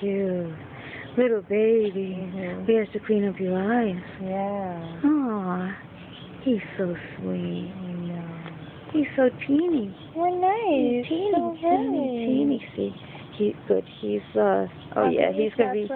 You Little baby. Mhm. We have to clean up your eyes. Yeah. Aw, he's so sweet. I. He's so teeny. Well, nice. Teeny, so teeny, teeny, teeny. See, he good. He's uh. Oh yeah, he's gonna be.